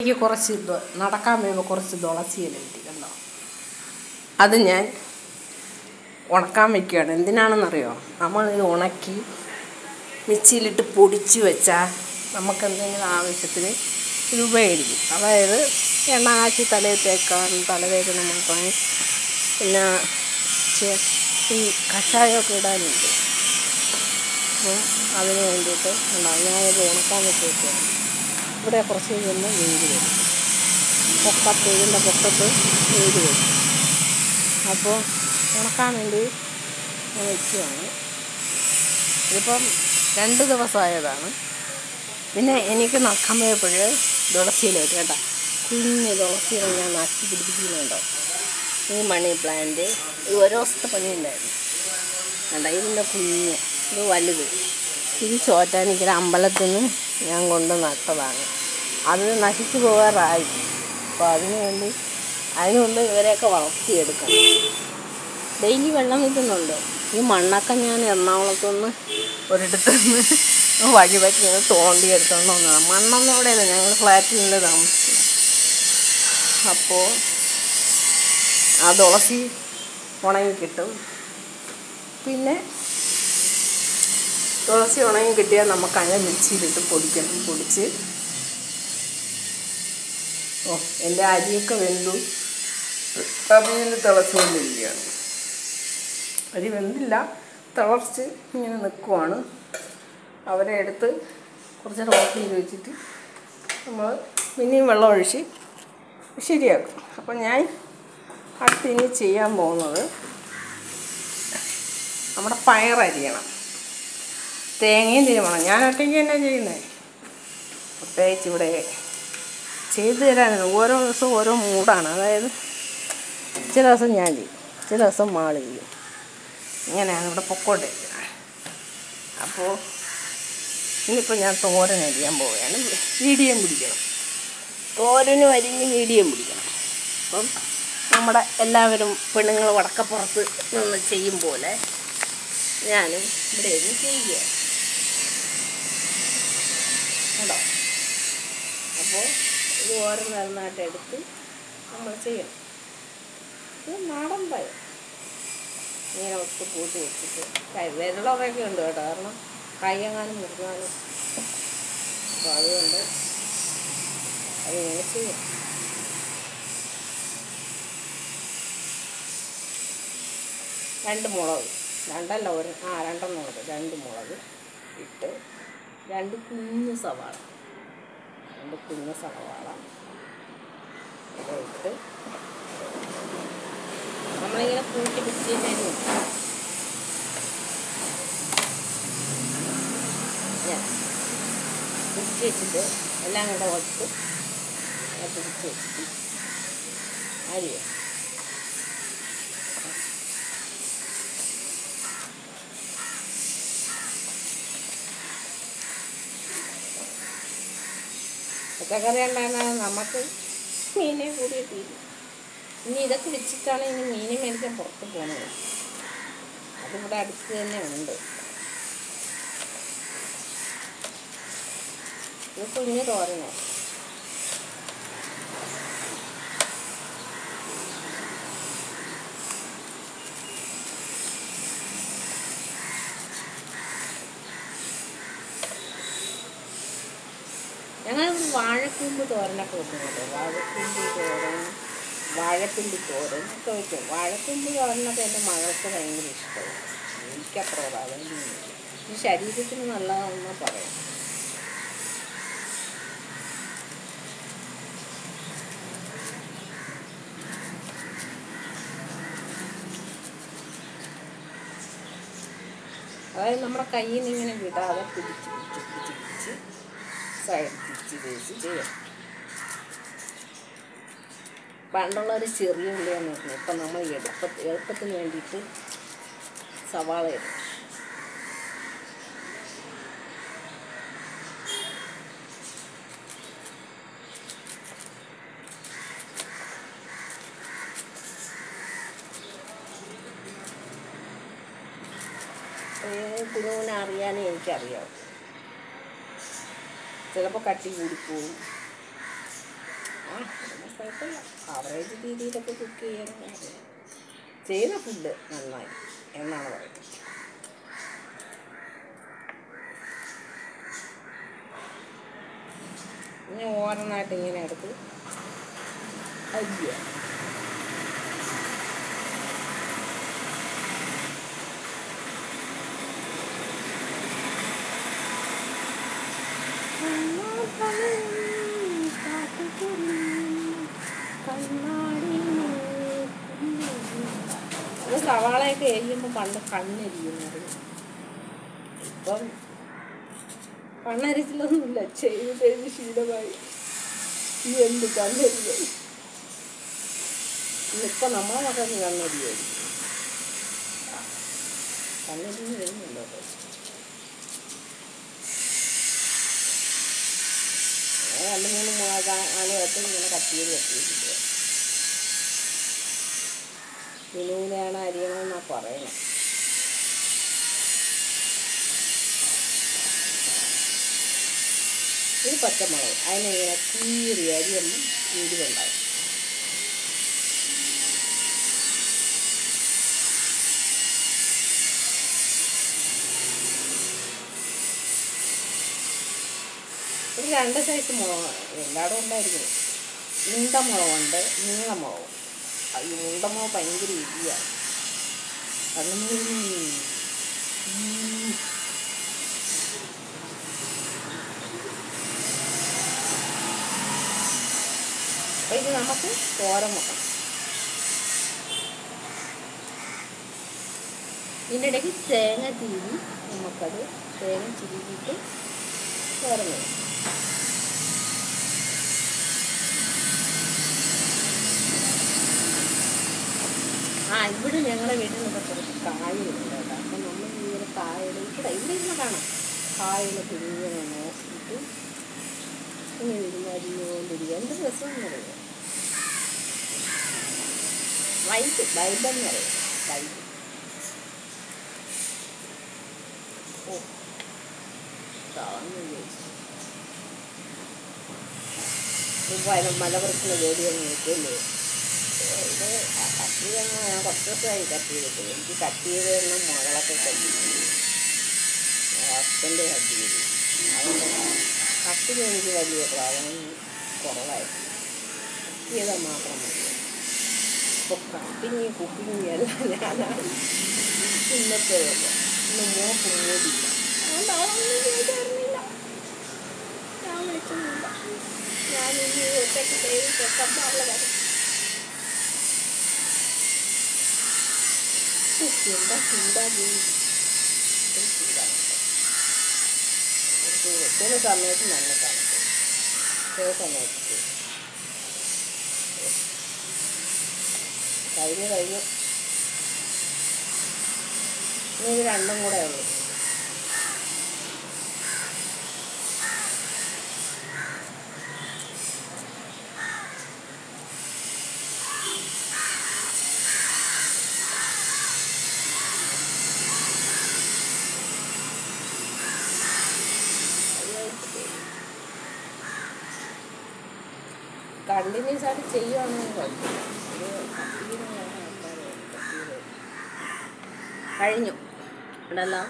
എനിക്ക് കുറച്ച് നടക്കാൻ വേണ്ട കുറച്ച് തുളസിയില കിട്ടി കണ്ടോ അത് ഞാൻ ഉണക്കാൻ വയ്ക്കുകയാണ് എന്തിനാണെന്നറിയോ? നമ്മൾ ഇത് ഉണക്കി മിക്സിയിലിട്ട് പൊടിച്ച് വെച്ചാൽ നമുക്ക് എന്തെങ്കിലും ആവശ്യത്തിന് ഇത് അതായത് എണ്ണ കാച്ചി തലയിൽ തേക്കാൻ തലവേദന തേക്കുന്ന മാത്രമേ പിന്നെ ഈ കഷായമൊക്കെ ഇടാനുണ്ട്. അപ്പം അതിന് വേണ്ടിയിട്ട് ഉണ്ടാവും ഞാനത് ഉണക്കാൻ വെച്ചേക്കാണ് ഇവിടെ കുറച്ച് കഴിയുമ്പോൾ വെയിൽ വരും പൊക്കത്ത് ഇതിന്റെ പൊക്കത്ത് വെയിൽ വരും അപ്പോൾ ഉണക്കാൻ വേണ്ടി ഞാൻ വയ്ക്കുകയാണ് ഇതിപ്പം രണ്ട് ദിവസമായതാണ്. പിന്നെ എനിക്ക് നക്കാൻ പോയപ്പോൾ തുളസിയിൽ വരും കേട്ടോ. കുഞ്ഞ് തുളസിയിൽ ഞാൻ നക്കി പിടിപ്പിക്കുന്നുണ്ടോ. ഈ മണി പ്ലാന്റ് ഇത് ഓരോ ദിവസത്തെ പണിയുണ്ടായിരുന്നു. കണ്ട? ഇതിന്റെ കുഞ്ഞ് ഇത് വലുത്. ഇത് ചോറ്റാനിക്കൽ അമ്പലത്തിൽ നിന്ന് ഞാൻ കൊണ്ട് നട്ടതാണ്. അത് നശിച്ചു പോകാറായി. അപ്പോൾ അതിനു വേണ്ടി അതിനുകൊണ്ട് ഇവരെയൊക്കെ വളർത്തിയെടുക്കണം. ഡെയിലി വെള്ളം കിട്ടുന്നുണ്ട്. ഈ മണ്ണൊക്കെ ഞാൻ എറണാകുളത്തുനിന്ന് ഒരിടത്തുനിന്ന് വഴി പറ്റി നിന്ന് തോണ്ടി എടുത്തോണ്ട് വന്നതാണ് മണ്ണൊന്നും അവിടെയല്ല. ഞങ്ങൾ ഫ്ലാറ്റിൽ താമസിക്കുന്നത് അപ്പോൾ ആ തുളസി ഉണങ്ങി കിട്ടും പിന്നെ തുളസി ഉണങ്ങി കിട്ടിയാൽ നമുക്ക് അതിനെ മിക്സിയിലിട്ട് പൊടിക്കണം പൊടിച്ച്. ഓ എന്റെ അരിയൊക്കെ വെന്തു. അവിയൽ തിളച്ചുകൊണ്ടിരിക്കുകയാണ്. അരി വെന്തില്ല. തിളച്ച് ഇങ്ങനെ നിൽക്കുവാണ്. അവരെ എടുത്ത് കുറച്ച് റോട്ടിൽ ഓഫ് ചെയ്ത് വെച്ചിട്ട് നമ്മൾ പിന്നെയും വെള്ളം ഒഴിച്ച് ശരിയാക്കും. അപ്പം ഞാൻ അടുത്ത് ഇനി ചെയ്യാൻ പോകുന്നത് നമ്മുടെ പയറരിയണം. തേങ്ങയും തിരുമണം ഞാൻ ഒറ്റയ്ക്ക് തന്നെ ചെയ്യുന്നത് പ്രത്യേകിച്ച് ഇവിടെ ചെയ്തു തരാനാണ് ഓരോ ദിവസവും ഓരോ മൂടാണ് അതായത് ചില ദിവസം ഞാൻ ചെയ്യും. ചില ദിവസം മാൾ ചെയ്യും. ഇങ്ങനെയാണ് ഇവിടെ പൊക്കോണ്ടിരിക്കുന്നത്. അപ്പോൾ ഇനിയിപ്പോൾ ഞാൻ തോരൻ അരിയാൻ പോവുകയാണ്. മീഡിയം പിടിക്കണം. തോരനും അരിഞ്ഞ് മീഡിയം പിടിക്കണം. അപ്പം നമ്മുടെ എല്ലാവരും പെണ്ണുങ്ങൾ വടക്കപ്പുറത്ത് നിന്ന് ചെയ്യും പോലെ ഞാനും ഇവിടെ ചെയ്യുകയാണ്. അപ്പോൾ ഇത് ഓരോന്നോരോന്നായിട്ട് എടുത്ത് നമ്മൾ ചെയ്യണം. ഇത് നാടൻ പഴം. ഇങ്ങനെ ഒത്തു കൂട്ടി വെച്ചിട്ട് കൈ ഉണ്ട് കേട്ടോ. കാരണം കൈയെങ്ങാനും മുറിഞ്ഞാലും അപ്പോൾ അതുകൊണ്ട് അതിങ്ങനെ ചെയ്യും രണ്ട് മുളക് രണ്ടല്ല ഒരു ആ രണ്ടെണ്ണം ഉണ്ട്. രണ്ട് മുളക് ഇട്ട് രണ്ട് കുഞ്ഞ് സവാള. രണ്ട് കുഞ്ഞ് സവാള. ഇട്ട് നമ്മളിങ്ങനെ കൂട്ടി പിടിച്ച് കഴിഞ്ഞാൽ ഞാൻ പിടിച്ച് വെച്ചിട്ട് എല്ലാം കൂടെ ഒത്ത് പിടിച്ച് വെച്ചിട്ട് അരിയ. പച്ചക്കറി ഉണ്ടാകുന്ന നമുക്ക് മീനെ കൂടി തീരും. ഇനി ഇതൊക്കെ വെച്ചിട്ടാണ് ഇനി മീനെ മേടിക്കാൻ പുറത്ത് പോകുന്നത്. അതിവിടെ അടുത്ത് തന്നെ ഉണ്ട്. ഇത് കുഞ്ഞ് തോരനോ വാഴക്കൂമ്പ് തോരനൊക്കെ വെക്കും കേട്ടോ. വാഴക്കൂമ്പ് തോരൻ വാഴപ്പിണ്ടി തോരൻ ഒക്കെ വെക്കും വാഴക്കൂമ്പ് തോരനൊക്കെ എന്റെ മകൾക്ക് ഭയങ്കര ഇഷ്ടമാണ്. എനിക്കത്ര പ്രാധാന്യമൊന്നുമില്ല ഈ ശരീരത്തിന് നല്ലതാണെന്ന് പറയാം അതായത് നമ്മുടെ കയ്യിൽ നിന്ന് ഇങ്ങനെ വിടാതെ പിടിച്ച് പിടിച്ച് പിടിച്ച് പിടിച്ച് സൈഡ് തിരിച്ച് തിരിച്ച് ചെയ്യണം ചെറിയ ഉള്ളിയാണ് നോക്കുന്നത് ഇപ്പം നമ്മൾ എളുപ്പ എളുപ്പത്തിന് വേണ്ടിയിട്ട് സവാള ഇടും. കുഞ്ഞുവിനെ അറിയാനേ എനിക്കറിയാം ചിലപ്പോൾ കട്ടി കൂടിപ്പോവും. കുഴപ്പമില്ല. ആവറേജ് രീതിയിലൊക്കെ കുക്ക് ചെയ്യാൻ ചെയ്ത ഫുഡ് നന്നായി എന്നാണ് പറയുന്നത്. ഇനി ഓരോന്നായിട്ട് ഇങ്ങനെ എടുത്ത് അരിയ. അത് സവാളയൊക്കെ എരിയുമ്പോൾ പണ്ട് കണ്ണെരിയുന്നത് ഇപ്പം കണ്ണരിച്ചിലൊന്നുമില്ല ചെയ്ത് ചെയ്ത് ശീലമായി. ഈ എന്ത് കണ്ണെരിയായി ഇന്നിപ്പം നമ്മളെ മക്കൾക്ക് കണ്ണെരിയായി കണ്ണെരിഞ്ഞ് വരുന്നുണ്ടോ രണ്ട് മൂന്ന് വട്ടം ഇങ്ങനെ കട്ട് ചെയ്ത് ചെയ്തിട്ട്. വിനൂനാണ് അരിയണമെന്നാണ് പറയുന്നത്. ഒരു പച്ചമുളക്. അതിനെങ്ങനെ കീറി അരിയൊന്നും എരിവുണ്ടാവും ഒരു രണ്ട് സൈസ് മുളക് എല്ലായിടും ഉണ്ടായിരിക്കും. ഉണ്ടമുളകുണ്ട് നീളമുളകും. ഈ ഉണ്ടമുളക് ഭയങ്കര ഇരിയാണ് അപ്പോൾ ഇത് നമുക്ക് തോരൻ വെക്കണം ഇതിന്റെ ഇടയ്ക്ക് തേങ്ങ തിരി നമുക്കത് തേങ്ങ ചിരിയിട്ട് വേണം ആ ഇവിടെ ഞങ്ങളുടെ നിന്ന് കുറച്ച് കായലുണ്ട് കേട്ടോ. അപ്പം നമ്മൾ ഇങ്ങനെ കായൽ ഇവിടെ ഇവിടെ ഇരുന്ന് കാണാം. കായൽ തിരിഞ്ഞു നോക്കിയിട്ട് ഇങ്ങനെ ഇരുന്ന് അരിഞ്ഞുകൊണ്ടിരിക്കുക. എന്ത് രസമെന്ന് പറയുന്നത് വൈറ്റ് വൈബെന്ന് പറയും വൈബ് ഓ ചോദിച്ചു മലപുറത്തിന് ജോലിയൊന്നും നിൽക്കില്ലേ ഇത് കട്ട് ചെയ്തെന്ന് ഞാൻ കുറച്ച് ദിവസമായി കട്ട് ചെയ്തിട്ട് എനിക്ക് കട്ട് ചെയ്ത് തന്നെ മകളൊക്കെ കട്ട് ചെയ്തു ഹസ്ബൻഡ് കട്ട് ചെയ്തു കട്ടിങ് എനിക്ക് വലിയ പ്രാധാന്യം കുറവായിരുന്നു കട്ട് ചെയ്താൽ മാത്രം മതി ഇപ്പോൾ കട്ടിങ് കുക്കിങ് എല്ലാം ഞാനാണ് ഇന്നത്തെ ഇന്ന് മോ മൂടില്ല അതുകൊണ്ട് അവളൊന്നും ചെയ്തിരുന്നില്ല ഞാൻ വിളിക്കുന്നില്ല ഞാൻ ഇനി ഒറ്റയ്ക്ക് ചെയ്ത് ചെക്കപ്പോൾ അവളെ വരും എന്താ ചൂടാണ് ചില സമയത്ത് നല്ല തണുപ്പ് ചില സമയത്ത് കഴിഞ്ഞു കഴിഞ്ഞു ഇനി രണ്ടും കൂടെ ഉള്ളു. കണ്ടിന്യൂസ് ആയിട്ട് ചെയ്യുവാണെങ്കിൽ കഴിഞ്ഞു. ഇവിടെല്ലാം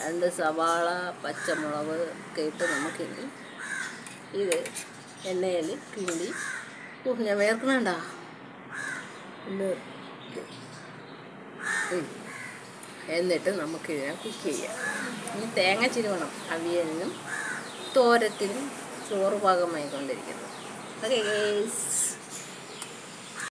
രണ്ട് സവാള പച്ചമുളക് ഒക്കെ ഇട്ട് നമുക്കിനി ഇത് എണ്ണയിൽ കിണ്ടി ഞാൻ വേർക്കണണ്ട എന്നിട്ട് നമുക്കിതിനെ കുക്ക് ചെയ്യാം. ഇനി തേങ്ങ ചിരുവണം. അവിയലിനും തോരത്തിനും ചോറ് പാകമായി കൊണ്ടിരിക്കുന്നു Okay guys.